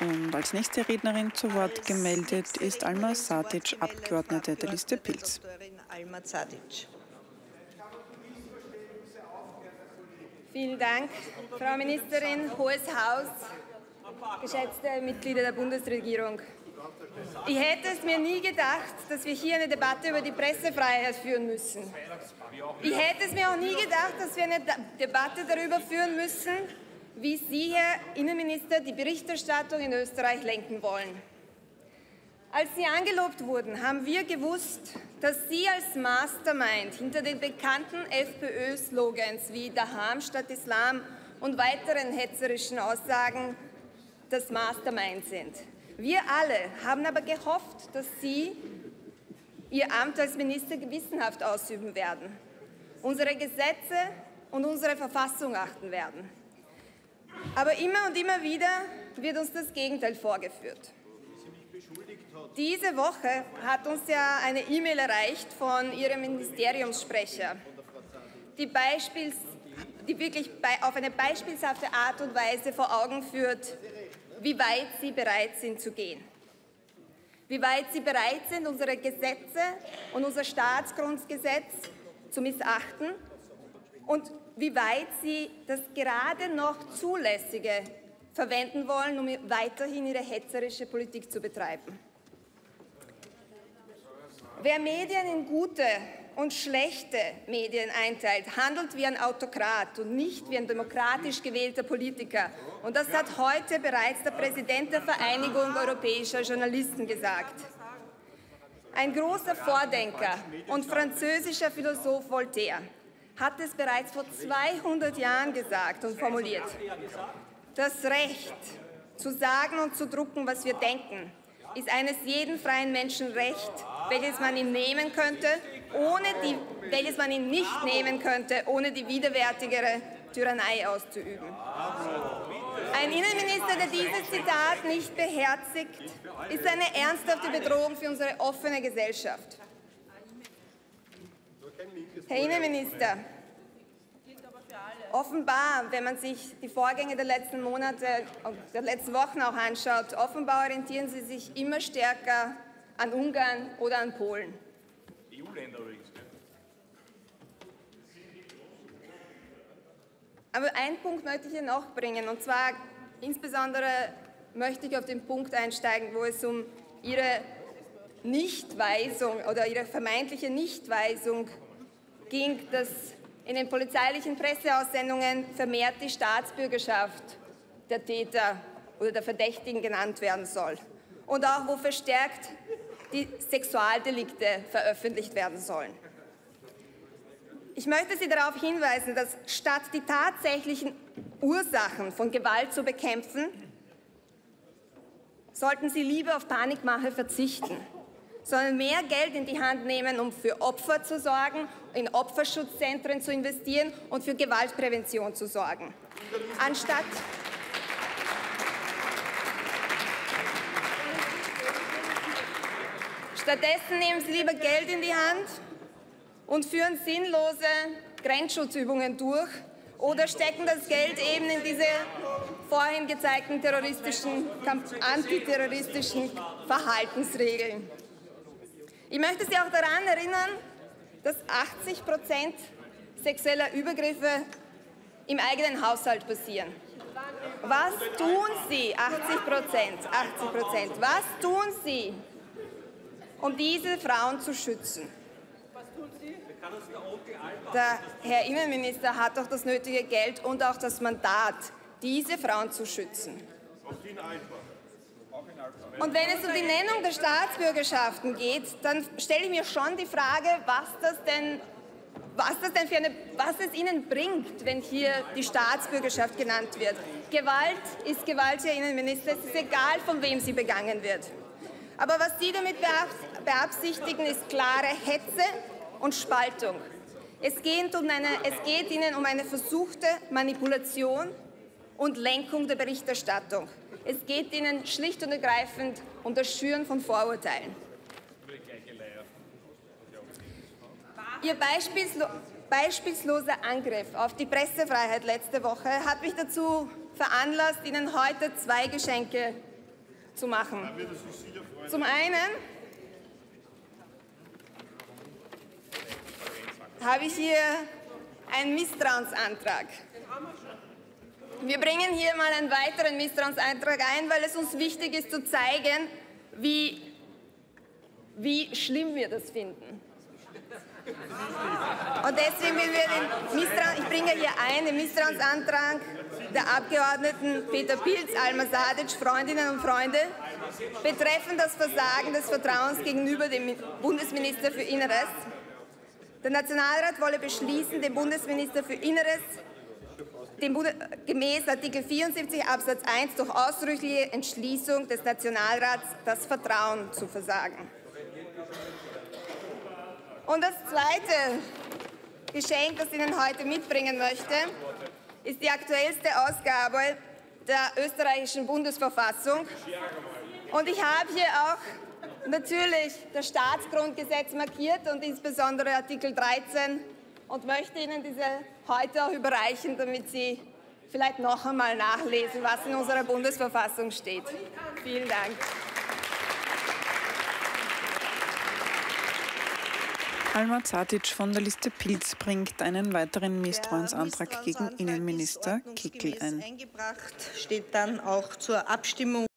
Und als nächste Rednerin zu Wort gemeldet ist Alma Satic, Abgeordnete der Liste Pilz. Vielen Dank, Frau Ministerin, Hohes Haus, geschätzte Mitglieder der Bundesregierung. Ich hätte es mir nie gedacht, dass wir hier eine Debatte über die Pressefreiheit führen müssen. Ich hätte es mir auch nie gedacht, dass wir eine Debatte darüber führen müssen, wie Sie, Herr Innenminister, die Berichterstattung in Österreich lenken wollen. Als Sie angelobt wurden, haben wir gewusst, dass Sie als Mastermind hinter den bekannten FPÖ-Slogans wie Daham statt Islam und weiteren hetzerischen Aussagen das Mastermind sind. Wir alle haben aber gehofft, dass Sie Ihr Amt als Minister gewissenhaft ausüben werden, unsere Gesetze und unsere Verfassung achten werden. Aber immer und immer wieder wird uns das Gegenteil vorgeführt. Diese Woche hat uns ja eine E-Mail erreicht von Ihrem Ministeriumssprecher, die, Beispiels, die wirklich auf eine beispielhafte Art und Weise vor Augen führt, wie weit Sie bereit sind zu gehen. Wie weit Sie bereit sind, unsere Gesetze und unser Staatsgrundgesetz zu missachten und wie weit Sie das gerade noch Zulässige verwenden wollen, um weiterhin Ihre hetzerische Politik zu betreiben. Wer Medien in gute und schlechte Medien einteilt, handelt wie ein Autokrat und nicht wie ein demokratisch gewählter Politiker. Und das hat heute bereits der Präsident der Vereinigung europäischer Journalisten gesagt. Ein großer Vordenker und französischer Philosoph Voltaire hat es bereits vor 200 Jahren gesagt und formuliert. Das Recht zu sagen und zu drucken, was wir denken, ist eines jeden freien Menschen Recht, welches man ihm nehmen könnte, ohne die, welches man ihm nicht nehmen könnte, ohne die widerwärtigere Tyrannei auszuüben. Ein Innenminister, der dieses Zitat nicht beherzigt, ist eine ernsthafte Bedrohung für unsere offene Gesellschaft. Herr Innenminister, offenbar, wenn man sich die Vorgänge der letzten Monate, der letzten Wochen auch anschaut, offenbar orientieren Sie sich immer stärker an Ungarn oder an Polen. EU-Länder übrigens. Aber einen Punkt möchte ich hier noch bringen, und zwar insbesondere möchte ich auf den Punkt einsteigen, wo es um Ihre Nichtweisung oder Ihre vermeintliche Nichtweisung ging, dass in den polizeilichen Presseaussendungen vermehrt die Staatsbürgerschaft der Täter oder der Verdächtigen genannt werden soll. Und auch wo verstärkt die Sexualdelikte veröffentlicht werden sollen. Ich möchte Sie darauf hinweisen, dass statt die tatsächlichen Ursachen von Gewalt zu bekämpfen, sollten Sie lieber auf Panikmache verzichten, sondern mehr Geld in die Hand nehmen, um für Opfer zu sorgen, in Opferschutzzentren zu investieren und für Gewaltprävention zu sorgen. Anstatt Stattdessen nehmen Sie lieber Geld in die Hand und führen sinnlose Grenzschutzübungen durch oder stecken das Geld eben in diese vorhin gezeigten terroristischen, antiterroristischen Verhaltensregeln. Ich möchte Sie auch daran erinnern, dass 80 Prozent sexueller Übergriffe im eigenen Haushalt passieren. Was tun Sie, 80 Prozent, 80 Prozent, was tun Sie, um diese Frauen zu schützen? Der Herr Innenminister hat doch das nötige Geld und auch das Mandat, diese Frauen zu schützen. Und wenn es um die Nennung der Staatsbürgerschaften geht, dann stelle ich mir schon die Frage, was das denn, was das denn für eine, was es Ihnen bringt, wenn hier die Staatsbürgerschaft genannt wird. Gewalt ist Gewalt, Herr Innenminister. Es ist egal, von wem sie begangen wird. Aber was Sie damit beabsichtigen, ist klare Hetze und Spaltung. Es geht, um eine, es geht Ihnen um eine versuchte Manipulation und Lenkung der Berichterstattung. Es geht Ihnen schlicht und ergreifend um das Schüren von Vorurteilen. Ihr beispielslo beispielsloser Angriff auf die Pressefreiheit letzte Woche hat mich dazu veranlasst, Ihnen heute zwei Geschenke zu machen. Zum einen habe ich hier einen Misstrauensantrag. Wir bringen hier mal einen weiteren Misstrauensantrag ein, weil es uns wichtig ist zu zeigen, wie, wie schlimm wir das finden. Und deswegen will wir den Misstrauen, ich bringe hier ein, den Misstrauensantrag der Abgeordneten Peter Pilz, Alma Sadic, Freundinnen und Freunde, betreffend das Versagen des Vertrauens gegenüber dem Bundesminister für Inneres. Der Nationalrat wolle beschließen, dem Bundesminister für Inneres dem gemäß Artikel 74 Absatz 1 durch ausdrückliche Entschließung des Nationalrats das Vertrauen zu versagen. Und das zweite Geschenk, das ich Ihnen heute mitbringen möchte, ist die aktuellste Ausgabe der österreichischen Bundesverfassung. Und ich habe hier auch natürlich das Staatsgrundgesetz markiert und insbesondere Artikel 13 und möchte Ihnen diese heute auch überreichen, damit Sie vielleicht noch einmal nachlesen, was in unserer Bundesverfassung steht. Vielen Dank. Alma Zatic von der Liste Pilz bringt einen weiteren Misstrauensantrag gegen Innenminister Kickel ein. Eingebracht steht dann auch zur Abstimmung.